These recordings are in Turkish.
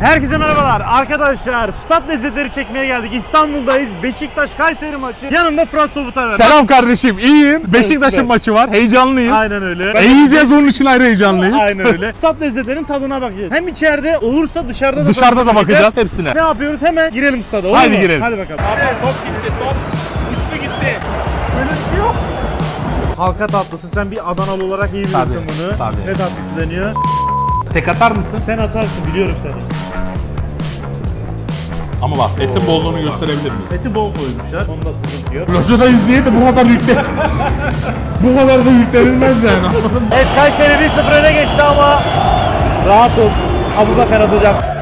Herkese merhabalar arkadaşlar. Stat lezzetleri çekmeye geldik. İstanbul'dayız. Beşiktaş Kayseri maçı. Yanımda Fırat Sobutaner. Selam kardeşim, iyiyim. Beşiktaş'ın güzel. maçı var, heyecanlıyız. Aynen öyle. E, yiyeceğiz onun için ayrı heyecanlıyız. Aynen öyle. Stat lezzetlerin tadına bakacağız. Hem içeride olursa dışarıda da Dışarıda da bakacağız hepsine. Ne yapıyoruz? Hemen girelim stada. olur Haydi mu? girelim. Hadi bakalım. Top gitti top. Uçtu gitti. Böyle bir şey yok. Halka tatlısı. Sen bir Adanalı olarak iyi bilirsin Tabii, bunu. tabii. Ne tatlısı deniyor? Tek atar mısın? Sen atarsın biliyorum seni. Ama bak etin bolluğunu gösterebilir miyiz? Eti bol koymuşlar. Onda sıkıntı yok. Locada izleye de bu kadar yükle. bu kadar da yüklenilmez yani. Evet Kayseri 1-0 öne geçti ama rahat ol. Abu Bakar atacak.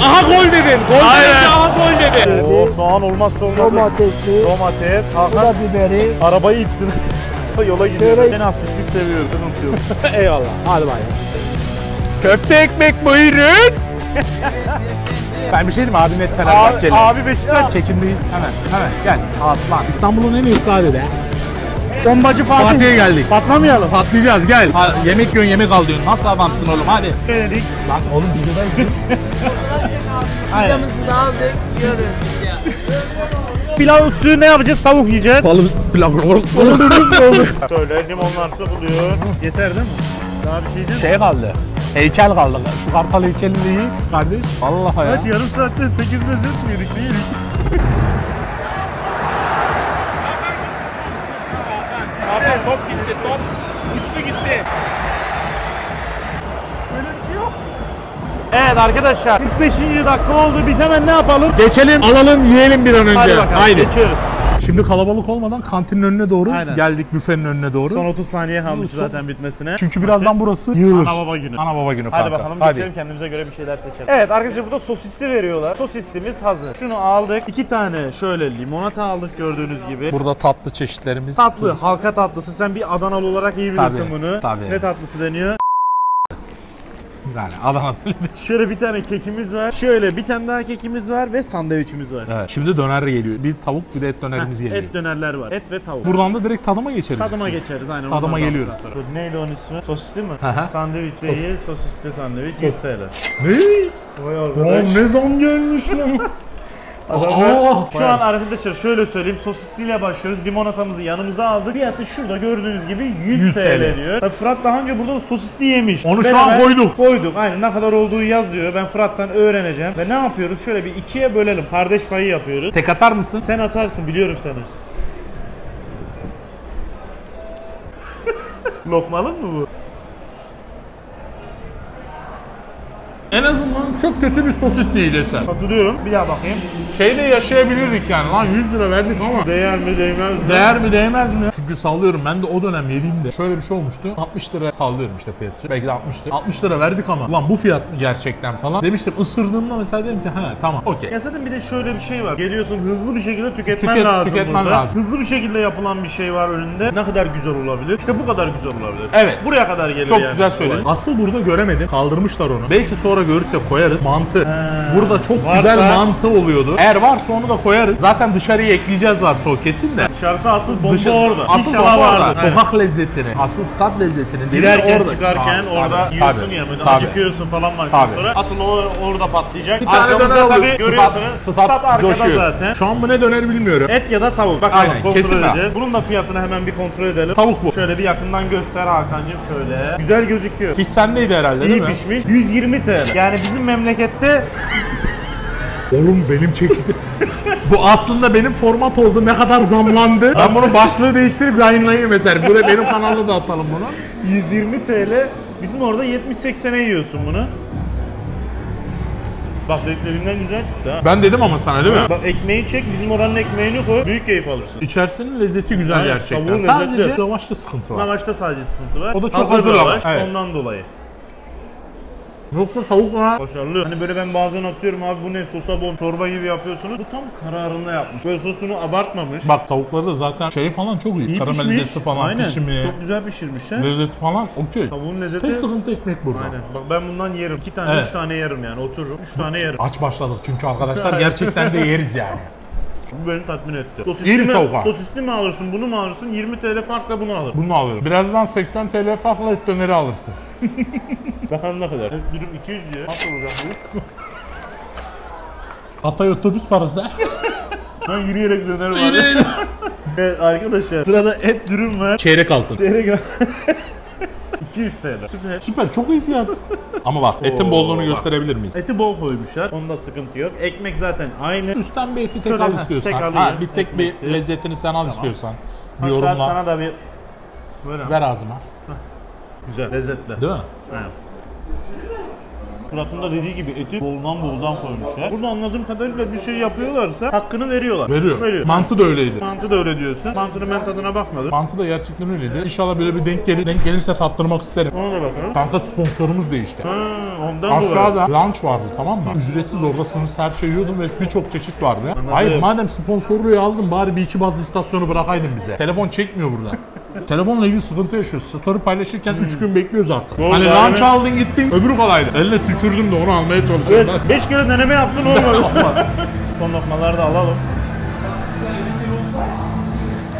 aha gol dedin. Gol Aynen. dedin. Aha gol dedin. Oo, soğan olmazsa olmazı. Domatesi, Domates. Hakan biberi. arabayı ittin. Yola gidiyor. Ben hafif bir seviyorum. Sıkıntı yok. Eyvallah. Hadi bay. Köfte ekmek buyurun. ben bir şey diyeyim mi? Abi net Abi, Fenerbahçeli. abi Beşiktaş. Çekimdeyiz. Hemen hemen gel. Aslan. İstanbul'un en iyi stadı de. Bombacı Fatih. Fatih'e geldik. Patlamayalım. Patlayacağız gel. Ha, yemek yiyorsun yemek al diyorsun. Nasıl adamsın oğlum hadi. Dedik. Lan oğlum videodayız. Aynen. Pilavımızı da aldık, yiyoruz ya. Pilav üstü ne yapacağız? Tavuk yiyeceğiz. Balık pilav. Şöyle limonlar sıkılıyor. Yeter değil mi? Daha bir şey değil mi? şey kaldı. Heykel kaldı. Şu kartal heykelini iyi kardeş. Vallahi ya. Kaç yarım saatte 8 lezzet mi yedik? Ne yedik? Abi top gitti top. Uçtu gitti. Evet arkadaşlar 45. dakika oldu. Biz hemen ne yapalım? Geçelim, alalım, yiyelim bir an önce. Hadi bakalım. Haydi. Geçiyoruz. Şimdi kalabalık olmadan kantinin önüne doğru Aynen. geldik büfenin önüne doğru. Son 30 saniye kalmış Son- zaten bitmesine. Çünkü birazdan burası yığılır. Ana baba günü. Ana baba günü Hadi kanka. bakalım Hadi. geçelim kendimize göre bir şeyler seçelim. Evet arkadaşlar burada sosisli veriyorlar. Sosislimiz hazır. Şunu aldık. İki tane şöyle limonata aldık gördüğünüz gibi. Burada tatlı çeşitlerimiz. Tatlı, halka tatlısı. Sen bir Adanalı olarak iyi bilirsin Tabii, bunu. tabii. Ne tatlısı deniyor? Yani Adana'da. Şöyle bir tane kekimiz var. Şöyle bir tane daha kekimiz var ve sandviçimiz var. evet. Şimdi döner geliyor. Bir tavuk bir de et dönerimiz Heh, geliyor. et dönerler var. Et ve tavuk. Buradan da direkt tadıma geçeriz. Tadıma geçeriz aynen. Tadıma ondan geliyoruz. sonra. Neydi onun ismi? Sosisli mi? hı. Sandviç Sos. değil, sosisli sandviç 100 TL. Ne? Vay Lan arkadaş. ne zam gelmiş lan. Aa! Şu an arkadaşlar şöyle söyleyeyim sosisliyle başlıyoruz. Limonatamızı yanımıza aldık. Fiyatı şurada gördüğünüz gibi 100, 100 TL, diyor. Tabii Fırat daha önce burada da sosisli yemiş. Onu şu an Beraber koyduk. Koyduk. Aynen ne kadar olduğu yazıyor. Ben Fırat'tan öğreneceğim. Ve ne yapıyoruz? Şöyle bir ikiye bölelim. Kardeş payı yapıyoruz. Tek atar mısın? Sen atarsın biliyorum seni. Lokmalık mı bu? En azından çok kötü bir sosis değil desen. Hatırlıyorum. Bir daha bakayım. Şeyle yaşayabilirdik yani lan 100 lira verdik ama. Değer mi değmez mi? Değer mi değmez mi? Çünkü sallıyorum ben de o dönem yediğimde şöyle bir şey olmuştu. 60 lira sallıyorum işte fiyatı. Belki de 60 lira. 60 lira verdik ama ulan bu fiyat mı gerçekten falan. Demiştim ısırdığımda mesela dedim ki ha tamam okey. Ya zaten bir de şöyle bir şey var. Geliyorsun hızlı bir şekilde tüketmen Tüket- lazım tüketmen burada. lazım. Hızlı bir şekilde yapılan bir şey var önünde. Ne kadar güzel olabilir? İşte bu kadar güzel olabilir. Evet. Buraya kadar geliyor Çok yani. güzel söyledin. Asıl burada göremedim. Kaldırmışlar onu. Belki sonra görürsek koyarız. Mantı. Burada çok Varsa- güzel mantı oluyordu. Eğer varsa onu da koyarız. Zaten dışarıya ekleyeceğiz varsa o kesin de. Dışarısı asıl bomba Dışı- orada. Asıl İnşallah bomba orada. vardır. Sokak lezzetini, asıl stat lezzetini. Girerken çıkarken Tabii, orada tabii, yiyorsun tabii, ya böyle tabii. acıkıyorsun falan baştan Tabii. sonra. Asıl o orada patlayacak. Bir tane Arkamızda döner tabii alıyoruz. görüyorsunuz. Stat, arkada coşuyor. zaten. Şu an bu ne döner bilmiyorum. Et ya da tavuk. Bakalım Aynen, kontrol kesin daha. edeceğiz. Bunun da fiyatını hemen bir kontrol edelim. Tavuk bu. Şöyle bir yakından göster Hakan'cığım şöyle. Güzel gözüküyor. Fiş sendeydi herhalde İyi değil mi? pişmiş. 120 TL. Yani bizim memlekette Oğlum benim çekti. bu aslında benim format oldu. Ne kadar zamlandı. Ben bunu başlığı değiştirip yayınlayayım mesela. Bu da benim kanalda da atalım bunu. 120 TL. Bizim orada 70-80'e yiyorsun bunu. Bak beklediğimden güzel çıktı ha. Ben dedim ama sana değil mi? Bak ekmeği çek, bizim oranın ekmeğini koy. Büyük keyif alırsın. İçerisinin lezzeti güzel Aynen, gerçekten. tavuğun Sadece lavaşta sıkıntı var. Lavaşta sadece sıkıntı var. O da çok Hazır bir hazır lavaş, lavaş, evet. Ondan dolayı. Yoksa tavuk var. Başarılı. Hani böyle ben bazen atıyorum abi bu ne sosa bol çorba gibi yapıyorsunuz. Bu tam kararında yapmış. Böyle sosunu abartmamış. Bak tavukları da zaten şey falan çok iyi. İyi Karamelize pişmiş. falan Aynen. pişimi. Çok güzel pişirmiş ha. Lezzeti falan okey. Tavuğun lezzeti. Tek sıkıntı ekmek burada. Aynen. Bak ben bundan yerim. İki tane, Evet. üç tane yerim yani. Otururum. Üç tane yerim. Aç başladık çünkü arkadaşlar gerçekten de yeriz yani. Bu beni tatmin etti. İyi bir mi, tavuk ha. sosisli mi alırsın, bunu mu alırsın? 20 TL farkla bunu alırım. Bunu alırım. Birazdan 80 TL farkla et döneri alırsın. Bakalım ne kadar. Et dürüm 200 diyor. Nasıl olacak bu? Hatay otobüs parası. Ben yürüyerek dönerim abi. evet arkadaşlar sırada et dürüm var. Çeyrek altın. Çeyrek 200 TL. Süper. Süper çok iyi fiyat. Ama bak etin bolluğunu bak. gösterebilir miyiz? Eti bol koymuşlar. Onda sıkıntı yok. Ekmek zaten aynı. Üstten bir eti tek Şöyle, al ha, istiyorsan. tek ha, alayım. bir tek bir Ekmeksi. lezzetini sen al istiyorsan. Bir Hatta yorumla. sana da bir böyle Ver ağzıma. güzel lezzetli. Değil mi? Evet. Murat'ın dediği gibi eti boldan boldan koymuşlar. Burada anladığım kadarıyla bir şey yapıyorlarsa hakkını veriyorlar. Veriyor. Veriyor. Mantı da öyleydi. Mantı da öyle diyorsun. Mantının ben tadına bakmadım. Mantı da gerçekten öyleydi. İnşallah böyle bir denk gelir. Denk gelirse tattırmak isterim. Ona da bakalım. Kanka sponsorumuz değişti. Ha, ondan dolayı. Aşağıda lunch vardı tamam mı? Ücretsiz orada sınırsız her şeyi yiyordum ve birçok çeşit vardı. Hayır madem sponsorluğu aldın bari bir iki baz istasyonu bırakaydın bize. Telefon çekmiyor burada. Telefonla ilgili sıkıntı yaşıyoruz. Story paylaşırken 3 gün bekliyoruz artık. Doğru, hani aynen. lunch aldın gittin öbürü kolaydı. Eline tükürdüm de onu almaya çalışıyorum. Evet, 5 kere deneme yaptın olmadı. Son lokmaları da alalım.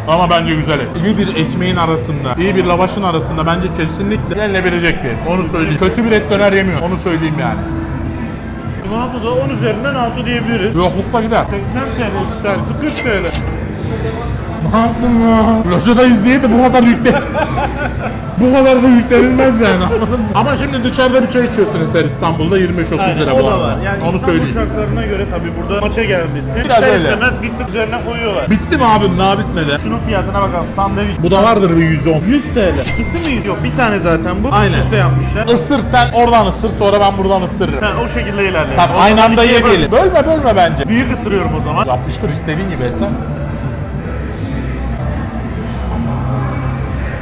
Ama bence güzel et. İyi bir ekmeğin arasında, iyi bir lavaşın arasında bence kesinlikle yenilebilecek bir et. Onu söyleyeyim. Kötü bir et döner yemiyor. Onu söyleyeyim yani. Limonata da 10 üzerinden 6 diyebiliriz. Yoklukta gider. 80 TL, iki tanesi 40 TL. Ne yaptın ya? Lozada izleyip de bu kadar yükle. bu kadar da yüklenilmez yani anladın mı? Ama şimdi dışarıda bir çay içiyorsunuz her İstanbul'da 25-30 lira o bu da arada. var. Yani Onu İstanbul söyleyeyim. şartlarına göre tabii burada maça gelmişsin. Biraz İster öyle. istemez bir tık üzerine koyuyorlar. Bitti mi abim? Daha bitmedi. Şunun fiyatına bakalım. Sandviç. Bu da vardır bir 110. 100 TL. İkisi mi 100? Yok bir tane zaten bu. Aynen. Üstte yapmışlar. Isır sen oradan ısır sonra ben buradan ısırırım. Ha, o şekilde ilerleyelim. Tabii O aynı anda ikiye böl. yemeyelim. Bölme bölme bence. Büyük ısırıyorum o zaman. Yapıştır istediğin gibi Esen.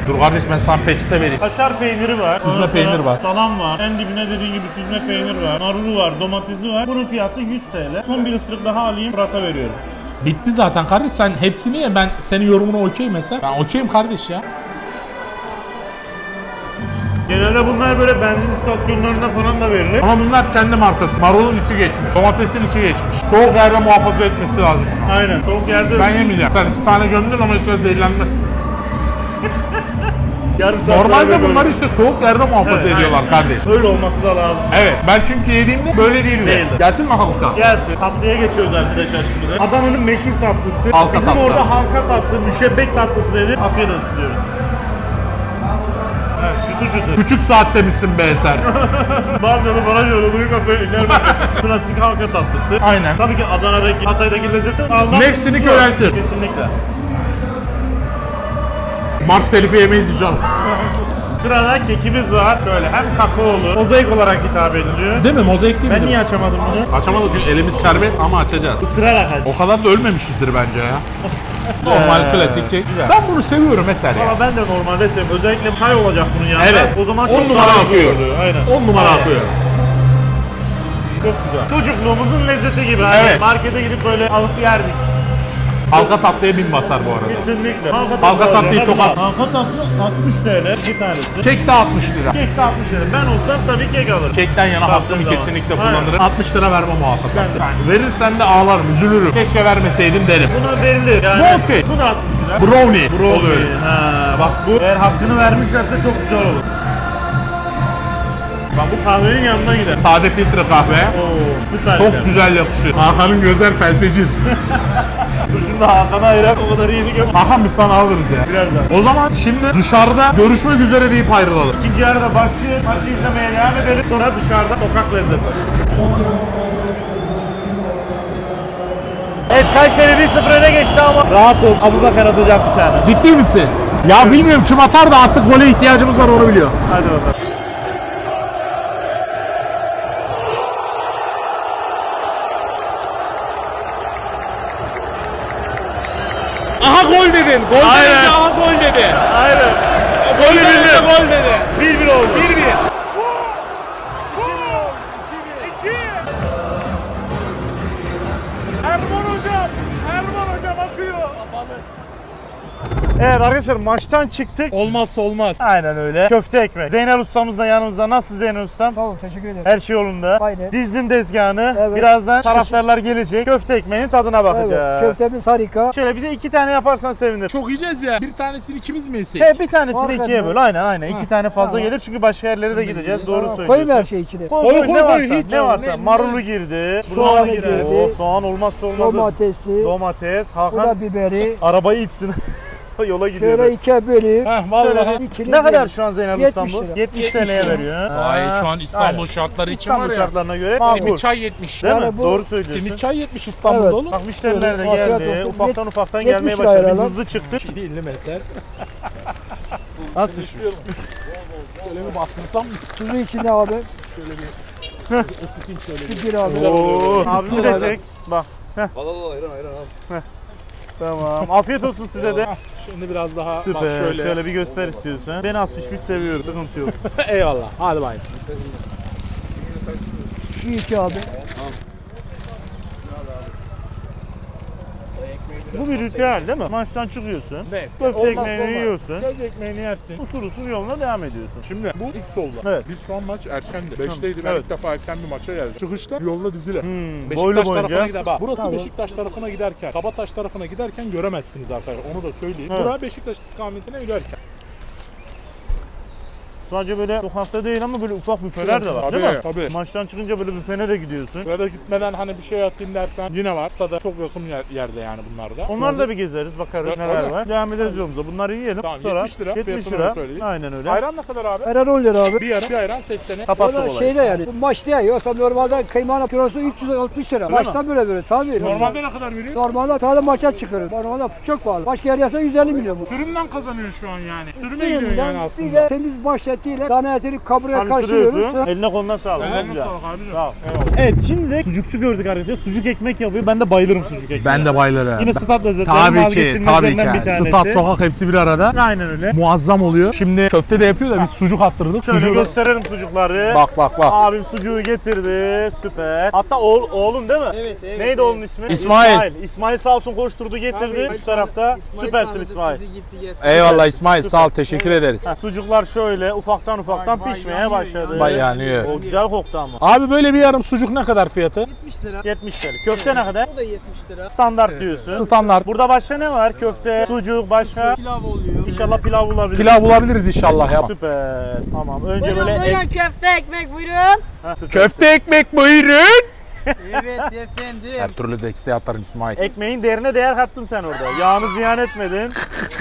Dur kardeş ben sana peçete vereyim. Kaşar peyniri var. Süzme Ondan peynir sonra var. Salam var. En dibine dediğin gibi süzme peynir var. Marulu var. Domatesi var. Bunun fiyatı 100 TL. Son bir ısırık daha alayım. Murat'a veriyorum. Bitti zaten kardeş sen hepsini ye ben senin yorumuna okey mesela. Ben okeyim kardeş ya. Genelde bunlar böyle benzin istasyonlarında falan da verilir. Ama bunlar kendi markası. Marulun içi geçmiş. Domatesin içi geçmiş. Soğuk yerde muhafaza etmesi lazım. Aynen. Çok yerde Ben yemeyeceğim. Sen iki tane gömdün ama işte zehirlenme. Yarım saat Normalde bunlar işte soğuk yerde muhafaza Evet, ediyorlar aynen. kardeş. Öyle olması da lazım. Evet ben çünkü yediğimde böyle değildi. Değildi. Gelsin mi halka? Gelsin. Tatlıya geçiyoruz arkadaşlar şimdi. Adana'nın meşhur tatlısı. Halka Bizim tatlı. orada halka tatlı, müşebbek tatlısı denir. Afiyet olsun diyoruz. Çıtır çıtır. Küçük saat demişsin be Eser. Bamyalı bana büyük kafaya iner? Klasik halka tatlısı. Aynen. Tabii ki Adana'daki, Hatay'daki lezzeti almak... Nefsini köreltir. Kesinlikle. Mars telifi yemeyiz inşallah. Sırada kekimiz var. Şöyle hem kakaolu, mozaik olarak hitap ediliyor. Değil mi? Mozaik değil Ben mi? niye açamadım bunu? Açamadık çünkü elimiz şerbet ama açacağız. Isırarak aç. O kadar da ölmemişizdir bence ya. Normal Ee, klasik kek. güzel. Ben bunu seviyorum mesela. Ama ben de normalde seviyorum. Özellikle çay olacak bunun yanında. Evet. O zaman On çok numara daha akıyor. güzel oluyor. Aynen. 10 numara Aynen. akıyor. Çok güzel. Çocukluğumuzun lezzeti gibi. Hani Evet. Markete gidip böyle alıp yerdik. Halka tatlıya bin basar bu arada. Kesinlikle. Halka, Halka tatlı tatlıyı alacağım. tokat. Halka tatlı 60 TL bir tanesi. Kek de 60 lira. Kek de 60 TL. Ben olsam tabii kek alırım. Kekten yana Tatlım hakkımı kesinlikle Aynen. kullanırım. 60 lira verme muhakkak. Ben de. Yani verirsen de ağlarım, üzülürüm. Keşke vermeseydin derim. Buna verilir. Yani Bu okey. Bu da 60 lira. Brownie, Brownie. oluyor. Ha, bak bu eğer hakkını vermişlerse çok güzel olur. Bak bu kahvenin yanına gider. Sade filtre kahve. Oo, süper. Çok güzel yakışıyor. Hakan'ın gözler felsefiz. Dur şimdi Hakan'a ayıran o kadar yedik ama. Hakan biz sana alırız ya. Birazdan. O zaman şimdi dışarıda görüşmek üzere deyip ayrılalım. İkinci yarıda başlıyor. Maçı izlemeye devam edelim. Sonra dışarıda sokak lezzeti. Evet Kayseri 1-0 öne geçti ama rahat ol. Abubakar atacak bir tane. Ciddi misin? Ya bilmiyorum kim atar da artık gole ihtiyacımız var onu biliyor. Hadi bakalım. Gol Aynen. dedin. Aha gol dedi. Aynen. Golü bildi. Gol dedi. 1-1 oldu. Evet arkadaşlar maçtan çıktık. Olmazsa olmaz. Aynen öyle. Köfte ekmek. Zeynel ustamız da yanımızda. Nasıl Zeynel ustam? Sağ olun teşekkür ederim. Her şey yolunda. Aynen. Dizdin tezgahını. Evet. Birazdan taraftarlar gelecek. Köfte ekmeğinin tadına bakacağız. Evet, köftemiz harika. Şöyle bize iki tane yaparsan sevinirim. Çok yiyeceğiz ya. Bir tanesini ikimiz mi yesek? He bir tanesini Fark ikiye böl. Aynen aynen. İki tane fazla Tamam. gelir çünkü başka yerlere de gideceğiz. Doğru Tamam, söylüyorsun. Koyayım her şeyi içine. Koy, Koy, koy, koy, ne varsa, hiç. ne varsa. Ne- Marulu girdi. Soğan girdi. Oo, soğan olmazsa olmazı. Domatesi, Domates. bu Hakan da biberi. arabayı ittin. Yola gidiyor. Şöyle ikiye böleyim. Heh vallahi. İkili Ne kadar şu an Zeynep 70 İstanbul? lira. 70 TL'ye veriyor. ha? Ay şu an İstanbul aynen. şartları için İstanbul var ya. şartlarına göre Simit çay 70. Değil Yani mi? bu Doğru söylüyorsun. Simit çay 70 İstanbul'da Evet. oğlum. Bak müşteriler de Afiyet geldi. olsun. Ufaktan ufaktan 70 gelmeye lira başladı. Biz hızlı çıktık. Şimdi eline meser. Nasıl? Şöyle bir bastırsam mı? Tuzu içinde abi. Isıtayım şöyle. bir. Bir abi. Oo, abimi de çek. Bak. Heh. Heh. Tamam. Afiyet olsun size de. Şimdi biraz daha Süper. bak Şöyle. şöyle. bir göster istiyorsan. Ben az pişmiş seviyorum. Sıkıntı yok. Eyvallah. Hadi bay. Şu iki abi. Bu bir ritüel değil mi? Maçtan çıkıyorsun. Ne? Köfte Olmazsa ekmeğini olmaz. yiyorsun. Köfte ekmeğini yersin. Usul usul yoluna devam ediyorsun. Şimdi bu ilk solda. Evet. Biz şu an maç erkendi. 5'teydi. Ben Evet. ilk defa erken bir maça geldim. Çıkışta yolda diziler. Hmm, Beşiktaş tarafına gider. Bak burası Tamam. Beşiktaş tarafına giderken, Kabataş tarafına giderken göremezsiniz arkadaşlar. Onu da söyleyeyim. Evet. Burası Beşiktaş istikametine yürürken. Sadece böyle sokakta değil ama böyle ufak büfeler de var değil mi? Tabii, tabii. Maçtan çıkınca böyle büfene de gidiyorsun. Böyle gitmeden hani bir şey atayım dersen yine var. Stada çok yakın yer- yerde yani bunlar da. Onları da bir gezeriz bakarız Evet, neler öyle. var. Devam ederiz yolumuza. Bunları yiyelim. Tamam, Sonra 70 lira. 70 Fiyatını lira. söyleyeyim. Aynen öyle. Ayran ne kadar abi? Eren 10 lira abi. Bir yarım, bir ayran 80'e. O Kapattık olayı. şeyde yani. Bu maçta ya. Yoksa normalde kıymanın kilosu 360 lira. Maçta böyle böyle tabii. Normalde ne kadar veriyor? Normalde sadece maça çıkarır. Normalde çok pahalı. Başka yer yapsa 150 milyon bu. Sürümden kazanıyor şu an yani. Sürüme gidiyor yani Suyundan bir aslında. de temiz baş etiyle tane etini kaburaya karşılıyoruz. Eline koluna sağlık. Çok Eline güzel. sağlık abicim. Sağ ol. Evet şimdi sucukçu gördük arkadaşlar. Sucuk ekmek yapıyor. Ben de bayılırım sucuk ekmek. Ben de bayılırım. Yine stat lezzetleri Tabii ki, tabii ki. Stat, sokak hepsi bir arada. Aynen öyle. Muazzam oluyor. Şimdi köfte de yapıyor da biz sucuk attırdık. Şöyle Sucuğu- gösterelim sucukları. Bak bak bak. Abim sucuğu getirdi. Süper. Hatta oğul, oğlun değil mi? Evet, evet. Neydi oğlun ismi? İsmail. İsmail, İsmail sağ olsun koşturdu getirdi. Şu tarafta. Süpersin tanıdı İsmail. sizi gitti getirdi. Eyvallah İsmail sağ ol teşekkür ederiz. Ha, Sucuklar şöyle ufaktan ufaktan vay, pişmeye yanıyor, başladı. Bay yanıyor. O güzel koktu ama. Abi böyle bir yarım sucuk ne kadar fiyatı? 70 lira. 70 TL. Köfte ne kadar? Bu da 70 lira. Standart diyorsun. Standart. Burada başka ne var? Köfte, sucuk, başka. Pilav oluyor. İnşallah pilav bulabiliriz. Pilav bulabiliriz inşallah ya. Süper. Tamam. Önce Buyurun böyle buyurun ek... köfte ekmek buyurun. Ha. Köfte ekmek buyurun. Evet efendim. Her türlü desteği atarım İsmail. Ekmeğin değerine değer kattın sen orada. Yağını ziyan etmedin.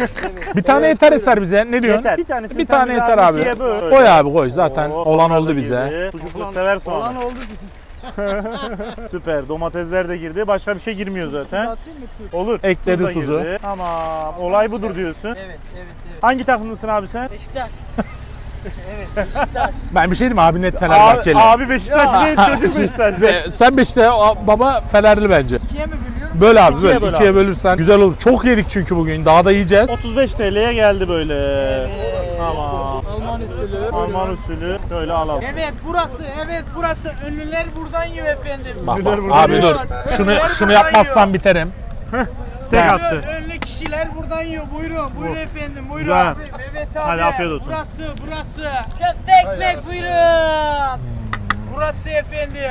Bir tane yeter eser bize. Ne diyorsun? Yeter. Bir tanesi Bir tane yeter abi. böl. Koy abi koy. Zaten Oo, olan onlar da oldu bize. Sucuklu sever soğanı. Olan oldu. Süper. Domatesler de girdi. Başka bir şey girmiyor zaten. Olur. Ekledi Tuz tuzu. girdi. Tamam. Olay budur diyorsun. Evet, evet, evet. Hangi takımlısın abi sen? Beşiktaş. Evet, Beşiktaş. Ben bir şey diyeyim mi? abi net Abi, Fenerbahçeli. abi Beşiktaş değil çocuk Beşiktaş. Ee, Sen Beşiktaş, baba Fenerli bence. İkiye mi biliyorum? Böyle abi İkiye böyle. böl ikiye abi. bölürsen güzel olur. Çok yedik çünkü bugün. Daha da yiyeceğiz. 35 TL'ye geldi böyle. Tamam. Alman usulü. Alman usulü. Şöyle alalım. Evet burası, evet burası. Ünlüler buradan yiyor efendim. Bak, bak. Abi dur. Şunu şunu yapmazsan biterim. Tek attı. yiyor. Kişiler buradan yiyor. Buyurun, buyurun efendim. Buyurun. Güzel. Abi. Evet abi. Hadi afiyet olsun. Burası, burası. Köfte ekmek buyurun. Burası efendim.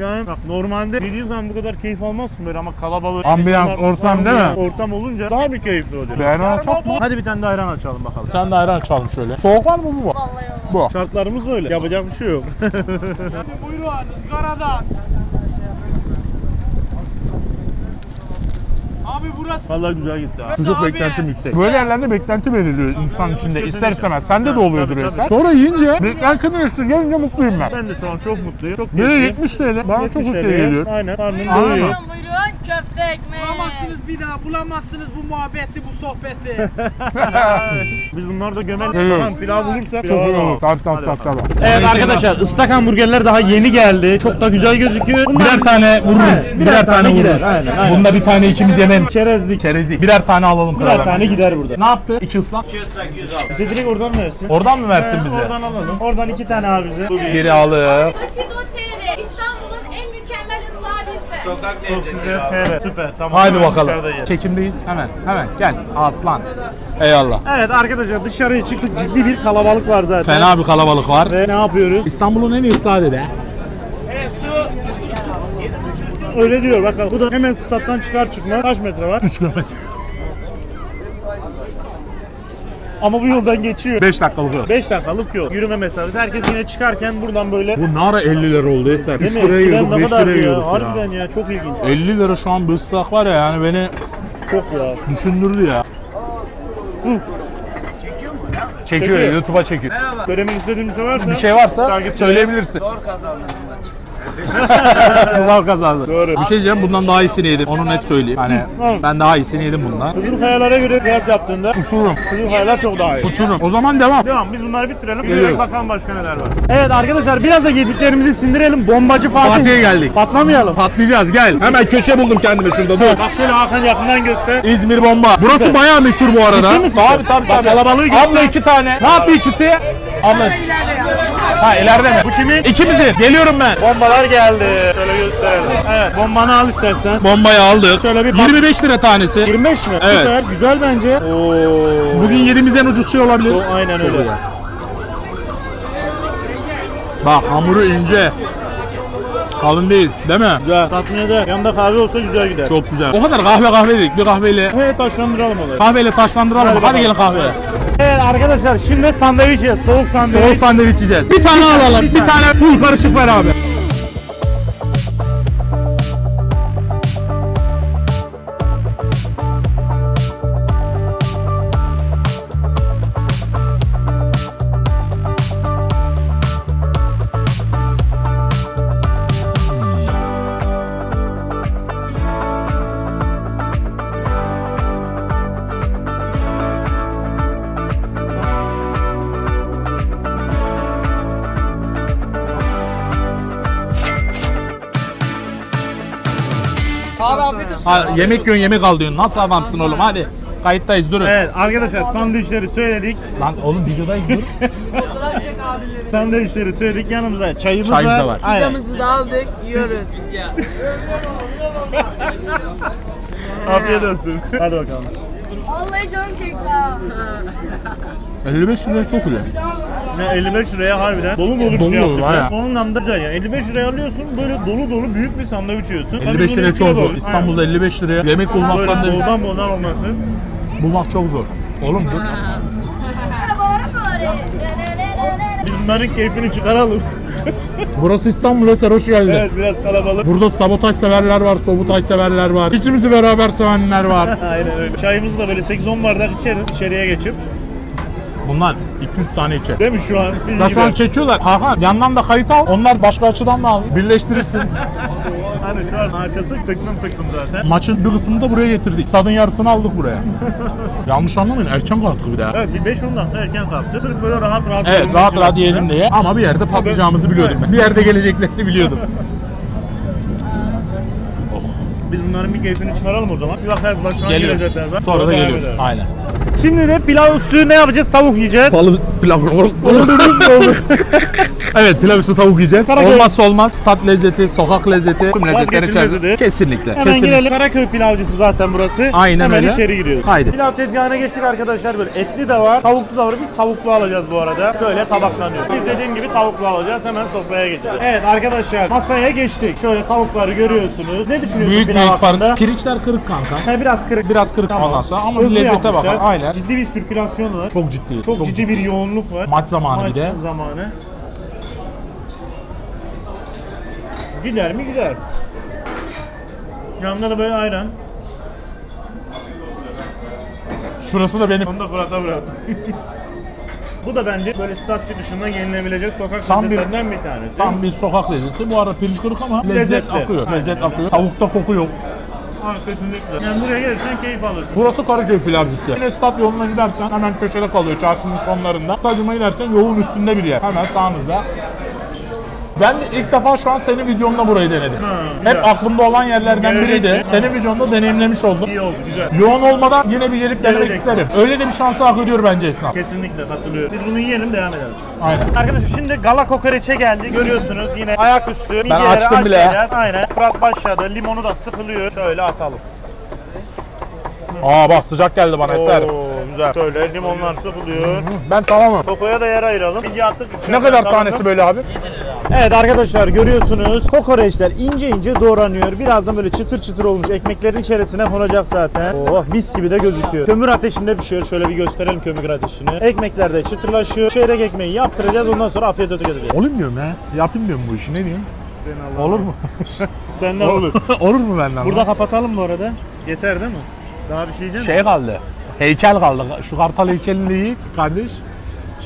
Yani bak normalde dediğin zaman bu kadar keyif almazsın böyle ama kalabalık. Ambiyans, insanlar- ortam değil mi? Ortam olunca daha bir keyifli oluyor. Ayran açalım mı? Hadi bir tane de ayran açalım bakalım. Sen de ayran açalım şöyle. Soğuk var mı bu mu? Vallahi olmaz. Bu. Şartlarımız böyle. Yapacak bir şey yok. Hadi buyurun, ızgaradan. Abi burası. Vallahi güzel gitti abi. Abi. beklentim yüksek. Böyle yerlerde beklenti belirliyor insan içinde. İster istemez. Sende de oluyordur eser. Sonra yiyince beklentinin üstü gelince mutluyum ben. Ben de şu an çok mutluyum. Çok Böyle keyifli. 70 TL. Bana çok 70 mutlu TL'ye. geliyor. Aynen. Karnım doyuyor. buyurun köfte ekmek. Bulamazsınız bir daha, bulamazsınız bu muhabbeti, bu sohbeti. Biz bunlar da gömelim. Evet. Tamam pilav bulursak. Çok iyi olur. Tabii tabii tabii. tabii. Evet arkadaşlar ıslak hamburgerler daha yeni geldi. Çok da güzel gözüküyor. Birer tane vururuz. birer, tane, gider. vururuz. Aynen, aynen. Bunda bir tane ikimiz yemem. Çerezlik. Çerezlik. Birer tane alalım. Birer kralım. tane gider burada. Ne yaptı? İki ıslak. Bize direkt oradan versin. Oradan mı versin Ee, bize? Oradan alalım. Oradan iki tane abi bize. Bu bir. Biri alır. Sokak Sosisler TR. Süper tamam. Haydi bakalım. Çekimdeyiz. Hemen hemen gel aslan. Eyvallah. Evet arkadaşlar dışarıya çıktık ciddi bir kalabalık var zaten. Fena bir kalabalık var. Ve ne yapıyoruz? İstanbul'un en iyi ısladı de. Öyle diyor bakalım. Bu da hemen stat'tan çıkar çıkmaz. Kaç metre var? 3 kilometre. Ama bu yoldan geçiyor. 5 dakikalık yol. 5 dakikalık yol. Yürüme mesafesi. Herkes yine çıkarken buradan böyle Bu nara 50 lira oldu Eser. 3 Değil mi? liraya Eskiden yiyorduk, ne 5 kadar liraya ya? yiyorduk Harbiden ya. ya çok ilginç. 50 lira şu an bir ıslak var ya yani beni Çok ya. düşündürdü ya. Çekiyor, Çekiyor. YouTube'a çekiyor. Söylemek istediğin bir şey varsa. Bir şey varsa söyleyebilirsin. Zor kazandım Zor kazandı. Doğru. Bir şey diyeceğim bundan daha iyisini yedim. Onu net söyleyeyim. Hani Hı. ben daha iyisini yedim bundan. Kızıl kayalara göre kıyas yaptığında Uçurum. Kızıl kayalar çok daha iyi. Uçurum. O zaman devam. Devam biz bunları bitirelim. Geliyoruz. Bakalım başka neler var. Evet arkadaşlar biraz da yediklerimizi sindirelim. Bombacı Fatih. Fatih'e geldik. Patlamayalım. Patlayacağız gel. Hemen köşe buldum kendime şurada dur. Bak şöyle Hakan yakından göster. İzmir bomba. Burası bayağı meşhur bu arada. Ciddi misin? Tabii tabii Bak tabii. kalabalığı göster. Abla iki tane. Ne yaptı ikisi? Abla. Ha ileride mi? Bu kimin? İkimizin. Geliyorum ben. Bombalar geldi. Şöyle gösterelim. Evet bombanı al istersen. Bombayı aldık. Şöyle bir bak. 25 lira tanesi. 25 mi? Evet. Süper. Güzel bence. Oo. Bugün yediğimiz en ucuz şey olabilir. O, aynen öyle. Bak hamuru ince. Kalın değil değil mi? Güzel. Tatmin eder. Yanında kahve olsa güzel gider. Çok güzel. O kadar kahve kahve dedik. Bir kahveyle Evet taşlandıralım olayı. kahveyle taşlandıralım. Hadi Hadi, gelin kahveye. Evet arkadaşlar şimdi sandviç yiyeceğiz. Soğuk sandviç. Soğuk sandviç yiyeceğiz. Bir tane alalım. Bir tane full karışık ver abi. Abi afiyet olsun. Ha, yemek yiyorsun yemek al diyorsun. Nasıl adamsın oğlum hadi. Kayıttayız durun. Evet arkadaşlar sandviçleri söyledik. Lan oğlum videodayız dur. Sandviçleri söyledik yanımızda çayımız, Çayımız da var. Aynen. Pizzamızı da aldık, yiyoruz. Afiyet olsun. Hadi bakalım. Vallahi canım çekti ha. 55 lira çok iyi. Ne 55 liraya harbiden dolu dolu bir Dolu şey dolu, yaptık. aynen. ya. Onun anlamda güzel ya. 55 liraya alıyorsun böyle dolu dolu büyük bir sandviç yiyorsun. 55 liraya çok zor. İstanbul'da 55 liraya yemek bulmak Böyle sandviç boldan boldan olması. bulmak çok zor. Oğlum dur. Biz bunların keyfini çıkaralım. Burası İstanbul Eser hoş geldin. evet biraz kalabalık. Burada sabotaj severler var, sobutay severler var. İçimizi beraber sevenler var. Aynen öyle. Çayımızı da böyle 8-10 bardak içeriz içeriye geçip. Bunlar 200 tane içer. Değil mi şu an? Da şu an çekiyorlar. Hakan yandan da kayıt al. Onlar başka açıdan da al. Birleştirirsin. Hani şu an arkası tıklım tıklım zaten. Maçın bir kısmını da buraya getirdik. Stadın yarısını aldık buraya. Yanlış anlamayın erken kalktık bir daha. Evet bir 5-10 dakika erken kalktı. Sırf böyle rahat rahat Evet rahat rahat yiyelim diye. Ama bir yerde patlayacağımızı biliyordum ben. Bir yerde geleceklerini biliyordum. Biz bunların bir keyfini çıkaralım o zaman. Bir başına Geliyoruz. gelecekler var. Sonra da devam geliyoruz. Aynen. Şimdi de pilav üstü ne yapacağız? Tavuk yiyeceğiz. Balı pilav. evet pilav üstü tavuk yiyeceğiz. Karaköy- Olmazsa olmaz stat lezzeti, sokak lezzeti, tüm lezzetler içerisinde. Kesinlikle. Hemen kesinlikle. girelim. Karaköy pilavcısı zaten burası. Aynen Hemen öyle. içeri giriyoruz. Haydi. Pilav tezgahına geçtik arkadaşlar böyle. Etli de var, tavuklu da var. Biz tavuklu alacağız bu arada. Şöyle tabaklanıyor. Biz dediğim gibi tavuklu alacağız. Hemen sofraya geçeceğiz. Evet arkadaşlar masaya geçtik. Şöyle tavukları görüyorsunuz. Ne düşünüyorsun Büyük pilav büyük hakkında? Pirinçler kırık kanka. He, biraz kırık. Biraz kırık Tamam. ondan sonra ama Hızlı lezzete yapmışlar. bakar. Aynen. Ciddi bir sirkülasyon var. Çok ciddi. Çok, ciddi bir yoğunluk var. Maç zamanı bir de. zamanı. Gider mi gider. Yanında da böyle ayran. Şurası da benim. Onu da Fırat'a bırak. Bu da bence böyle stat çıkışında yenilebilecek sokak Tam bir- lezzetlerinden bir tanesi. Tam bir sokak lezzeti. Bu arada pirinç kırık ama lezzet Lezzetli. akıyor. Lezzet akıyor. Tavukta koku yok. Ha, kesinlikle. Yani buraya gelirsen keyif alırsın. Burası Karaköy pilavcısı. Yine stat yoluna giderken hemen köşede kalıyor çarşının sonlarında. Stadyuma giderken yolun üstünde bir yer. Hemen sağınızda. Ben de ilk defa şu an senin videonda burayı denedim. güzel. Hep aklımda olan yerlerden biriydi. Gelecekti. Senin videonda deneyimlemiş oldum. İyi oldu güzel. Yoğun olmadan yine bir gelip denemek Geleceksin. isterim. Öyle de bir şansı hak ediyor bence esnaf. Kesinlikle katılıyorum. Biz bunu yiyelim devam edelim. Aynen. Arkadaşlar şimdi gala kokoreçe geldi. Görüyorsunuz yine ayaküstü. midyeleri açtım bile. açacağız. Aynen. Fırat başladı. Limonu da sıkılıyor. Şöyle atalım. Aa bak sıcak geldi bana eser. Oo, güzel. Şöyle limonlar sıkılıyor. Ben tamamım. Kokoya da yer ayıralım. Midye attık. Ne kadar Tamam. tanesi böyle abi? Evet arkadaşlar görüyorsunuz kokoreçler ince ince doğranıyor. Birazdan böyle çıtır çıtır olmuş ekmeklerin içerisine konacak zaten. Oh mis gibi de gözüküyor. Kömür ateşinde pişiyor. Şöyle bir gösterelim kömür ateşini. Ekmekler de çıtırlaşıyor. Çeyrek ekmeği yaptıracağız ondan sonra afiyet olsun edeceğiz. Olayım diyorum ya. Yapayım diyorum bu işi. Ne diyeyim? Olur mu? Sen ne olur? Olur mu benden? Burada kapatalım bu arada. Yeter değil mi? Daha bir şey yiyecek şey kaldı. Heykel kaldı. Şu kartal heykelini yiyip kardeş.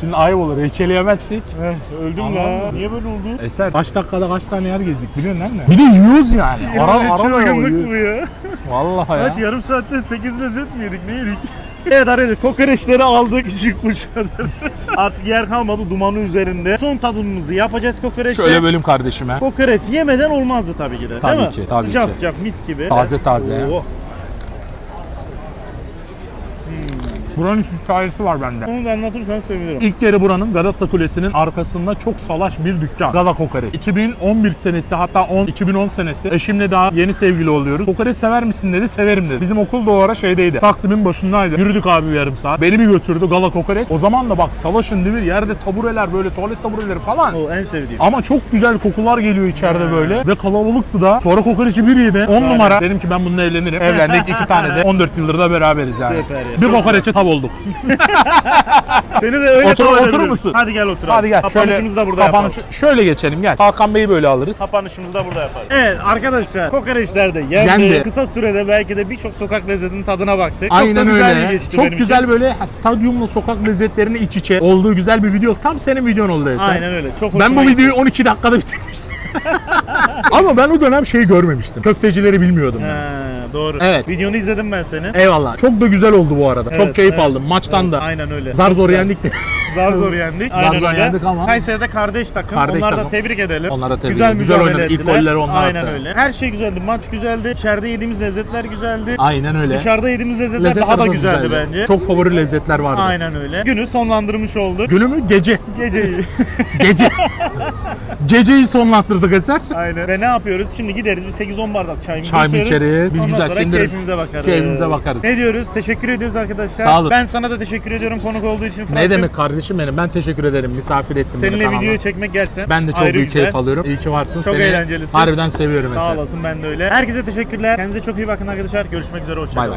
Şimdi ayıp olur. Heykeli yemezsek. Eh, öldüm Aman. la. Niye böyle oldu? Eser kaç dakikada kaç tane yer gezdik biliyorsun değil mi? Bir de yiyoruz yani. Ara ara çılgınlık bu ya. Vallahi ya. Kaç yarım saatte 8 lezzet mi yedik ne yedik? Evet arkadaşlar kokoreçleri aldık küçük kuş kadar. Artık yer kalmadı dumanı üzerinde. Son tadımımızı yapacağız kokoreçte. Şöyle bölüm kardeşime. Kokoreç yemeden olmazdı tabii ki de. Tabii değil mi? ki, tabii sıcak ki. sıcak mis gibi. Taze taze. Oo. Buranın hikayesi var bende. Onu da anlatırsan sevinirim. İlk yeri buranın Galata Kulesi'nin arkasında çok salaş bir dükkan. Gala Kokoreç. 2011 senesi hatta 10 2010 senesi eşimle daha yeni sevgili oluyoruz. Kokoreç sever misin dedi. Severim dedi. Bizim okul da o ara şeydeydi. Taksim'in başındaydı. Yürüdük abi yarım saat. Beni bir götürdü Gala Kokoreç. O zaman da bak salaşın değil mi? Yerde tabureler böyle tuvalet tabureleri falan. O en sevdiğim. Ama çok güzel kokular geliyor içeride böyle ve kalabalıktı da. Sonra kokoreçi bir yedi. 10 numara. Dedim ki ben bununla evlenirim. Evlendik iki tane de. 14 yıldır da beraberiz yani. Süper ya. Bir kokoreçe tab olduk. Seni de öyle Otur- oturur musun? Hadi gel otur. Hadi gel. Kapanışımızı da burada kapanış- yapalım. Şöyle geçelim gel. Hakan Bey'i böyle alırız. Kapanışımızı da burada yaparız. Evet arkadaşlar kokoreçler de yendi. Yendi. Kısa sürede belki de birçok sokak lezzetinin tadına baktık. Aynen Çok da güzel öyle. geçti Çok benim güzel için. böyle stadyumla sokak lezzetlerinin iç içe olduğu güzel bir video. Tam senin videon oldu Eser. Aynen öyle. Çok Ben bu gitti. videoyu 12 dakikada bitirmiştim. Ama ben o dönem şeyi görmemiştim. Köftecileri bilmiyordum ben. Ha, doğru. Evet. Videonu izledim ben senin. Eyvallah. Çok da güzel oldu bu arada. Evet, Çok keyif. Aldım. Maçtan da. Aynen öyle. Zar zor yendik de. Zar zor yendik. Zar Aynen zor öyle. yendik ama- Kayseri'de kardeş takım. Kardeş Onları da takım. tebrik edelim. Onları da tebrik güzel edelim. Güzel oynadı. İlk golleri onlar Aynen attı. öyle. Her şey güzeldi. Maç güzeldi. İçeride yediğimiz lezzetler güzeldi. Aynen öyle. Dışarıda yediğimiz lezzetler, Lezzetler daha da çok güzeldi, bence. Çok favori lezzetler vardı. Aynen öyle. Günü sonlandırmış olduk. Günümü gece. Geceyi. Gece. Geceyi sonlandırdık Eser. Aynen. Ve ne yapıyoruz? Şimdi gideriz bir 8-10 bardak çayımızı Çay içeriz. içeriz? Biz Ondan güzel sonra sindiririz. keyfimize bakarız. Keyfimize bakarız. Ne diyoruz? Teşekkür ediyoruz arkadaşlar. Sağ olun. Ben sana da teşekkür ediyorum konuk olduğu için. Ne demek kardeşim benim? Ben teşekkür ederim. Misafir ettin beni Seninle videoyu çekmek gerçekten Ben de çok ayrı büyük güzel. keyif alıyorum. İyi ki varsın. Çok Seni eğlencelisin. Harbiden seviyorum Sağ mesela. olasın ben de öyle. Herkese teşekkürler. Kendinize çok iyi bakın arkadaşlar. Görüşmek üzere. Hoşçakalın. Bay bay.